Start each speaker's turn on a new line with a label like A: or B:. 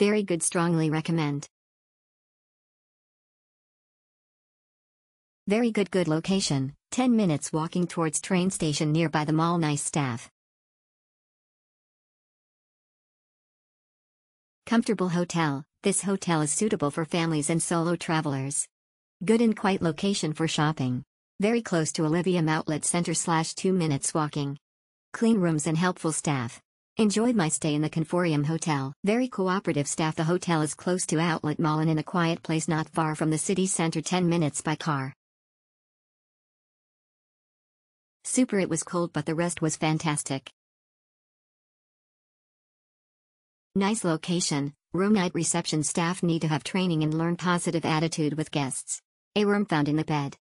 A: Very good strongly recommend. Very good good location, 10 minutes walking towards train station nearby the mall nice staff. Comfortable hotel, this hotel is suitable for families and solo travelers. Good and quiet location for shopping. Very close to Olivium Outlet Center slash 2 minutes walking. Clean rooms and helpful staff. Enjoyed my stay in the Conforium Hotel. Very cooperative staff. The hotel is close to Outlet Mall and in a quiet place not far from the city center 10 minutes by car. Super it was cold but the rest was fantastic. Nice location, room night reception staff need to have training and learn positive attitude with guests. A room found in the bed.